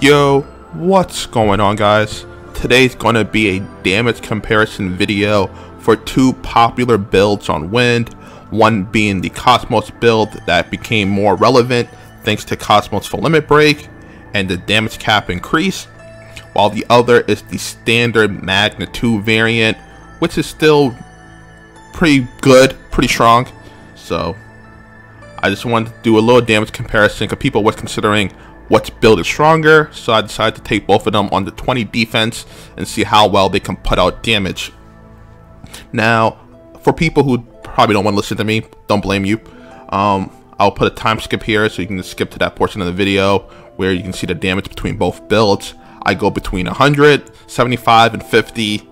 Yo, what's going on guys? Today's gonna be a damage comparison video for two popular builds on Wind, one being the Cosmos build that became more relevant thanks to Cosmos for limit break and the damage cap increase, while the other is the standard 2 variant, which is still pretty good, pretty strong. So I just wanted to do a little damage comparison because people were considering what's build is stronger, so I decided to take both of them on the 20 defense and see how well they can put out damage. Now, for people who probably don't want to listen to me, don't blame you. Um, I'll put a time skip here so you can skip to that portion of the video where you can see the damage between both builds. I go between 100, 75, and 50.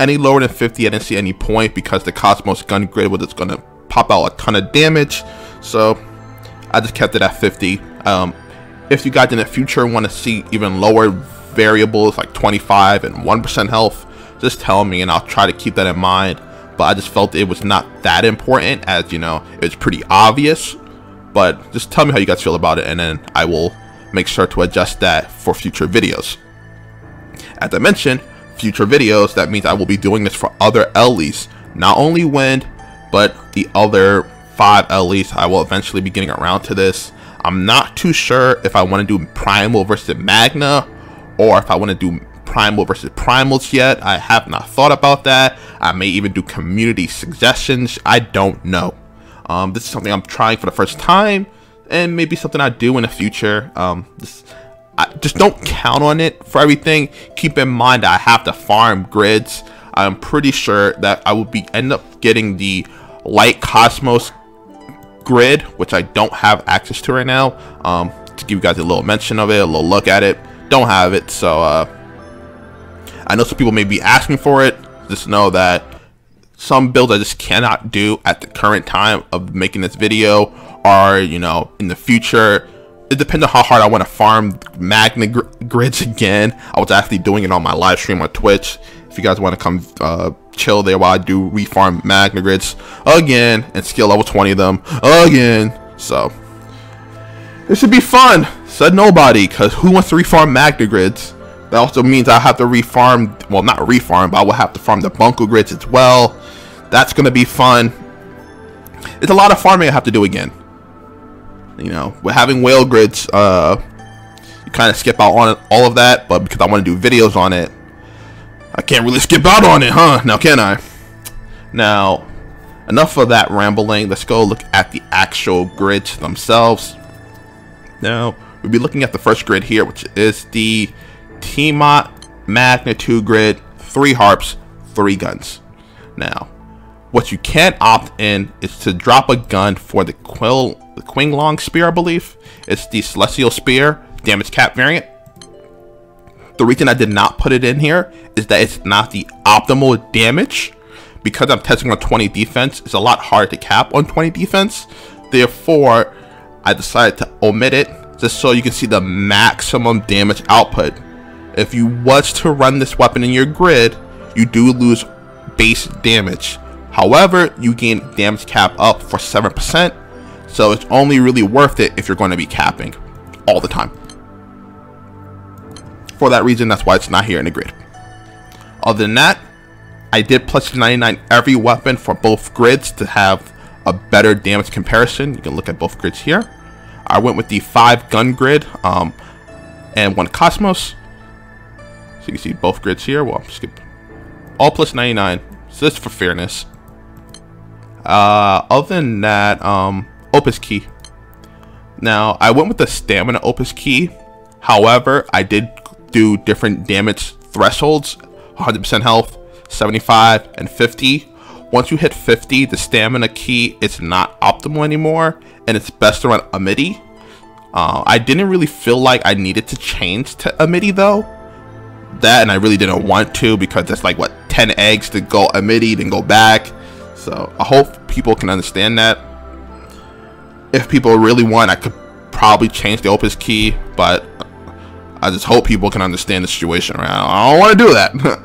Any lower than 50, I didn't see any point because the Cosmos gun grid was just going to pop out a ton of damage. So I just kept it at 50. Um, if you guys in the future want to see even lower variables like 25 and 1% health, just tell me and I'll try to keep that in mind. But I just felt it was not that important as, you know, it's pretty obvious. But just tell me how you guys feel about it and then I will make sure to adjust that for future videos. As I mentioned, future videos, that means I will be doing this for other LEs. Not only Wind, but the other five LEs. I will eventually be getting around to this. I'm not too sure if I want to do Primal versus Magna or if I want to do Primal versus Primals yet. I have not thought about that. I may even do community suggestions. I don't know. Um, this is something I'm trying for the first time and maybe something I do in the future. Um, this, I, just don't count on it for everything. Keep in mind I have to farm grids. I'm pretty sure that I will be end up getting the light cosmos grid, which I don't have access to right now. Um, to give you guys a little mention of it, a little look at it. Don't have it, so uh, I know some people may be asking for it. Just know that some builds I just cannot do at the current time of making this video, are, you know, in the future. It depends on how hard I want to farm Magna gr grids again. I was actually doing it on my live stream on Twitch. If you guys want to come uh, chill there while I do refarm Magna grids again and skill level 20 of them again. So this should be fun. Said nobody, because who wants to refarm Magna grids? That also means I have to refarm, well, not refarm, but I will have to farm the Bunko grids as well. That's going to be fun. It's a lot of farming I have to do again. You know, with having whale grids, uh, you kind of skip out on all of that, but because I want to do videos on it, I can't really skip out on it, huh? Now, can I? Now, enough of that rambling. Let's go look at the actual grids themselves. Now, we'll be looking at the first grid here, which is the Tiamat 2 grid, three harps, three guns. Now, what you can't opt in is to drop a gun for the Quill, the Qinglong Spear, I believe. It's the Celestial Spear damage cap variant. The reason I did not put it in here is that it's not the optimal damage. Because I'm testing on 20 defense, it's a lot harder to cap on 20 defense. Therefore, I decided to omit it just so you can see the maximum damage output. If you was to run this weapon in your grid, you do lose base damage. However, you gain damage cap up for 7%, so it's only really worth it if you're going to be capping all the time for that reason, that's why it's not here in the grid. Other than that, I did plus 99 every weapon for both grids to have a better damage comparison. You can look at both grids here. I went with the 5 gun grid um, and 1 Cosmos. So you can see both grids here. Well, skip all plus 99. So this for fairness. Uh, other than that, um, Opus Key. Now, I went with the Stamina Opus Key. However, I did do different damage thresholds 100% health 75 and 50 once you hit 50 the stamina key is not optimal anymore and it's best to run Amity uh, I didn't really feel like I needed to change to Amity though. That and I really didn't want to because that's like what 10 eggs to go Amity then go back. So I hope people can understand that. If people really want I could probably change the opus key but I just hope people can understand the situation right. I don't want to do that.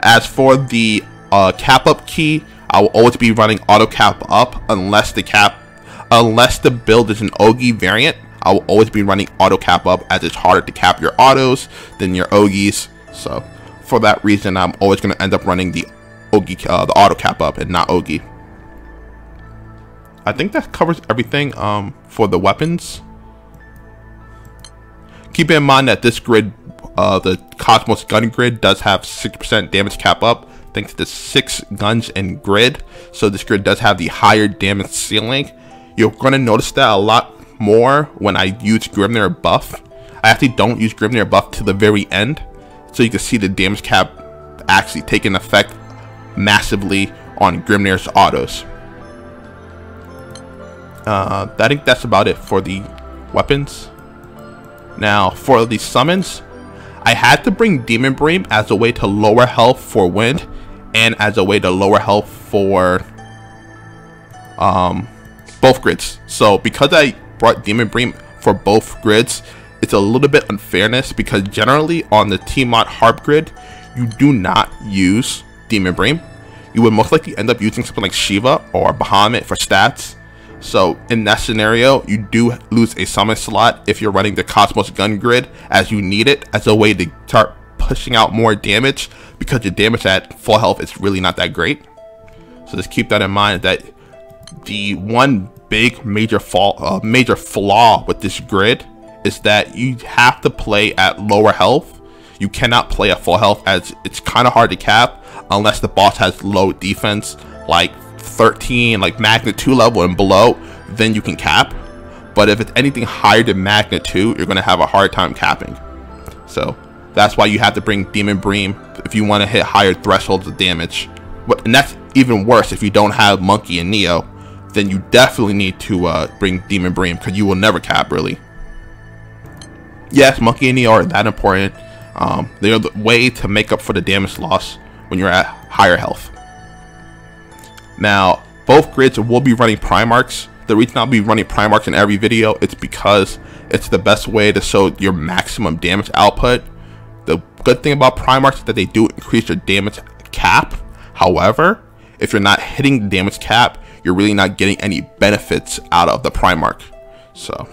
As for the uh, cap up key, I will always be running auto cap up unless the cap, unless the build is an Ogi variant. I will always be running auto cap up as it's harder to cap your autos than your Ogies. So for that reason, I'm always going to end up running the Ogi, uh, the auto cap up and not Ogi. I think that covers everything um, for the weapons. Keep in mind that this grid, uh, the Cosmos gun grid, does have 6% damage cap up thanks to the 6 guns in grid. So this grid does have the higher damage ceiling. You're going to notice that a lot more when I use Grimnir buff. I actually don't use Grimnir buff to the very end. So you can see the damage cap actually taking effect massively on Grimnir's autos. Uh, I think that's about it for the weapons. Now, for the summons, I had to bring Demon Bream as a way to lower health for Wind and as a way to lower health for um, both grids. So because I brought Demon Bream for both grids, it's a little bit unfairness because generally on the Tiamat Harp grid, you do not use Demon Bream. You would most likely end up using something like Shiva or Bahamut for stats so in that scenario, you do lose a summon slot if you're running the Cosmos gun grid as you need it as a way to start pushing out more damage because your damage at full health is really not that great. So just keep that in mind that the one big major fall, uh, major flaw with this grid is that you have to play at lower health. You cannot play at full health as it's kind of hard to cap unless the boss has low defense like 13, like Magna 2 level and below, then you can cap. But if it's anything higher than Magna 2, you're going to have a hard time capping. So that's why you have to bring Demon Bream if you want to hit higher thresholds of damage. But, and that's even worse if you don't have Monkey and Nio. Then you definitely need to uh, bring Demon Bream because you will never cap really. Yes, Monkey and Nio are that important. Um, they are the way to make up for the damage loss when you're at higher health. Now, both grids will be running Primarchs. The reason I'll be running Primarchs in every video, it's because it's the best way to show your maximum damage output. The good thing about Primarchs is that they do increase your damage cap. However, if you're not hitting the damage cap, you're really not getting any benefits out of the Primarch. So,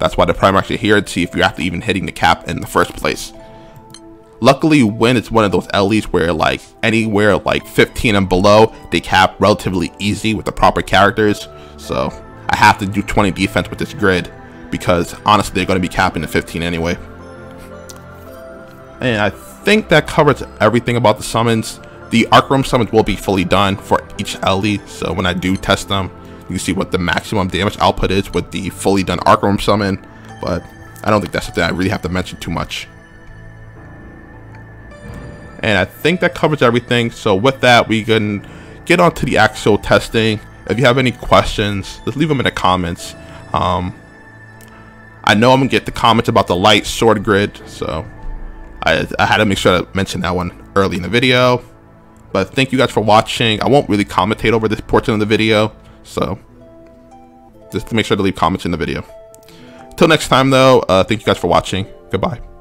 that's why the Primarchs are here to see if you're actually even hitting the cap in the first place. Luckily, Wind is one of those LEs where like anywhere like 15 and below, they cap relatively easy with the proper characters. So I have to do 20 defense with this grid because honestly, they're going to be capping the 15 anyway. And I think that covers everything about the summons. The Arcarum summons will be fully done for each LE, so when I do test them, you see what the maximum damage output is with the fully done Arcarum summon, but I don't think that's something I really have to mention too much. And I think that covers everything. So with that, we can get on to the actual testing. If you have any questions, just leave them in the comments. Um, I know I'm gonna get the comments about the light sword grid, so I, I had to make sure to mention that one early in the video. But thank you guys for watching. I won't really commentate over this portion of the video, so just make sure to leave comments in the video. Till next time though, uh, thank you guys for watching. Goodbye.